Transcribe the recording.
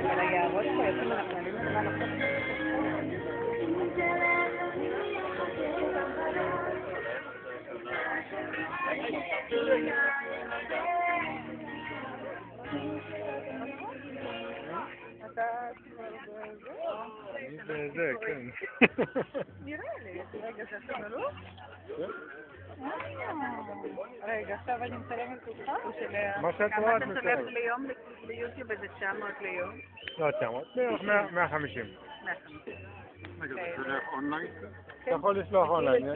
talaga. Wala ko, ito manap רגע, עכשיו אני מצלמת אותך? או. מה שאת כמה רואה, אתה את מצלם מצלמת. ליום ביוטיוב? איזה 900 ליום? לא 900, בערך 100 150. 150. רגע, זה שולח אונליין? אתה יכול לשלוח אונליין.